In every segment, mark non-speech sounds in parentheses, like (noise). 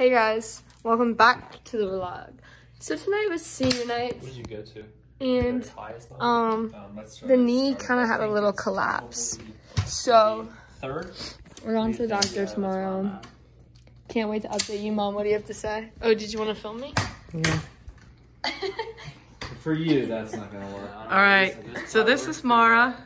Hey guys, welcome back to the vlog. So tonight was senior night What did you go to? and Highest um the knee kind of had a little collapse. So Third? we're on to the doctor tomorrow. Can't wait to update you, mom. What do you have to say? Oh, did you want to film me? Yeah. For you, that's not gonna work. (laughs) All right, so this is Mara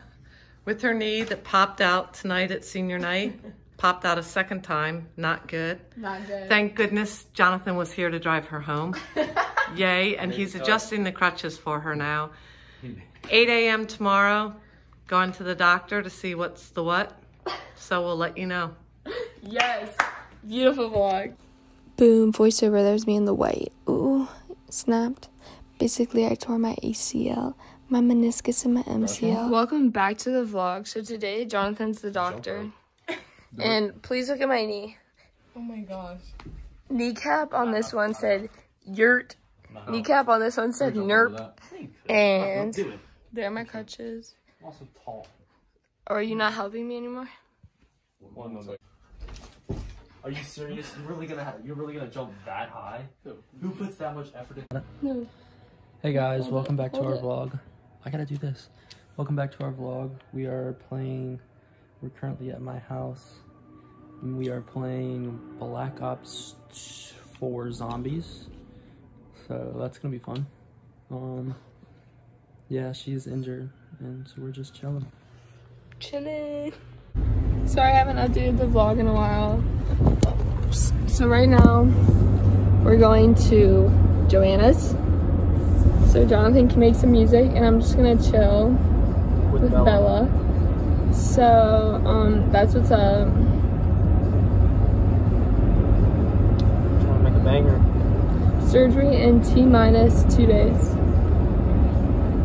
with her knee that popped out tonight at senior night. (laughs) Popped out a second time, not good. Not good. Thank goodness Jonathan was here to drive her home. (laughs) Yay, and he's adjusting the crutches for her now. 8 a.m. tomorrow, going to the doctor to see what's the what. So we'll let you know. Yes. Beautiful vlog. Boom, voiceover, there's me in the white. Ooh, snapped. Basically, I tore my ACL, my meniscus, and my MCL. Welcome back to the vlog. So today, Jonathan's the doctor. And please look at my knee. Oh my gosh. Kneecap on this uh, one uh, said yurt. Uh, Kneecap on this one said nerp. And Do it. there are my crutches. I'm also tall. Are you not helping me anymore? Are you serious? You're really gonna have, you're really gonna jump that high? Who puts that much effort in? No. Hey guys, welcome back to hold our it. vlog. I gotta do this. Welcome back to our vlog. We are playing, we're currently at my house. And we are playing Black Ops 4 Zombies. So that's gonna be fun. Um, yeah, she's injured, and so we're just chilling. Chilling. Sorry I haven't updated the vlog in a while. So right now, we're going to Joanna's. So Jonathan can make some music and I'm just gonna chill with Bella. So, um, that's what's up. Trying to make a banger. Surgery in T minus two days.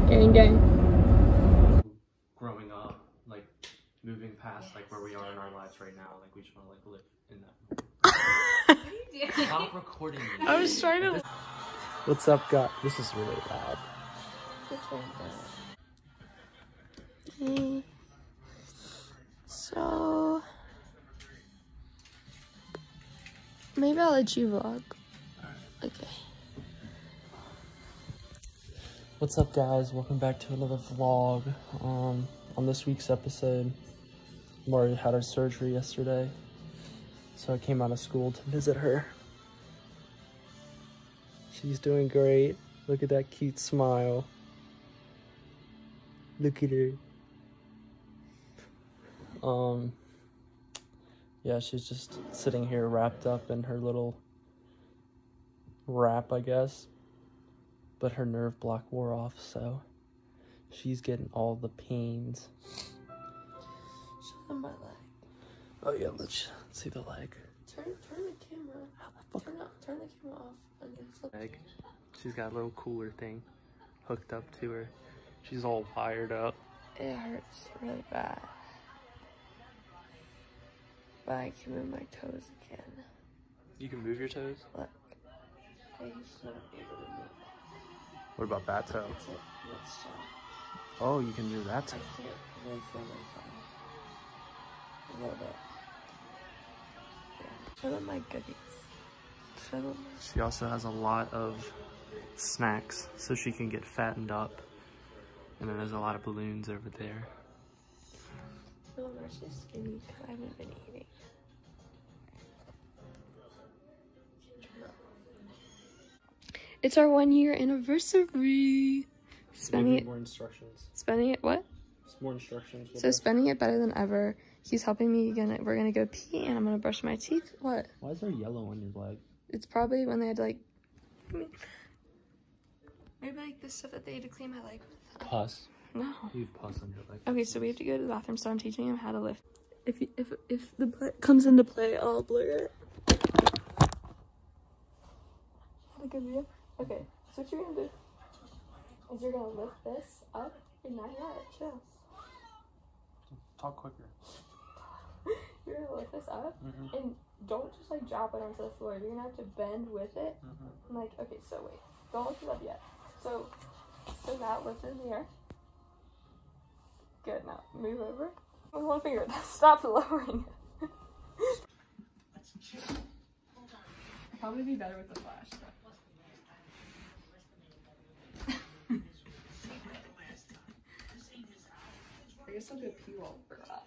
Gang gang. Growing up, like moving past like where we are in our lives right now, like we just wanna like live in that. (laughs) Stop recording me. I was trying to. What's up, guys? This is really loud. Hey. So, maybe I'll let you vlog. Okay. What's up guys? Welcome back to another vlog. Um, on this week's episode, Mari had her surgery yesterday. So I came out of school to visit her. She's doing great. Look at that cute smile. Look at her. Um, yeah, she's just sitting here wrapped up in her little wrap, I guess but her nerve block wore off, so she's getting all the pains. Show them my leg. Oh yeah, let's see the leg. Turn, turn the camera. Turn, up, turn the camera off. And then flip. Leg. She's got a little cooler thing hooked up to her. She's all wired up. It hurts really bad. But I can move my toes again. You can move your toes. Look. I used to not be able to move. What about that toe? It's like, what's that? Oh, you can do that I toe. can't really feel my thumb. A little bit. Yeah. Show them my goodies. Show them She also has a lot of snacks so she can get fattened up. And then there's a lot of balloons over there. Show them where she's skinny because I haven't been eating. It's our one year anniversary. Spending it, more instructions. spending it, what? More instructions. So spending it better than ever. He's helping me. Gonna, we're gonna go pee, and I'm gonna brush my teeth. What? Why is there yellow on your leg? It's probably when they had like. Maybe like the stuff that they had to clean my leg with. Pus. No. You've pus on your leg. Okay, so we have to go to the bathroom. So I'm teaching him how to lift. If if if the butt comes into play, I'll blur it. Had a good view. Okay, so what you're gonna do is you're gonna lift this up and not yet. Chill. Talk quicker. (laughs) You're gonna lift this up Mhm. and don't just like drop it onto the floor. You're gonna have to bend with it. I'm like, okay, so wait, don't lift it up yet. So, so now lift it in the air. Good. Now move over. With one finger. (laughs) Stop lowering it. probably be better with the flash. though. Do a pee while we're up.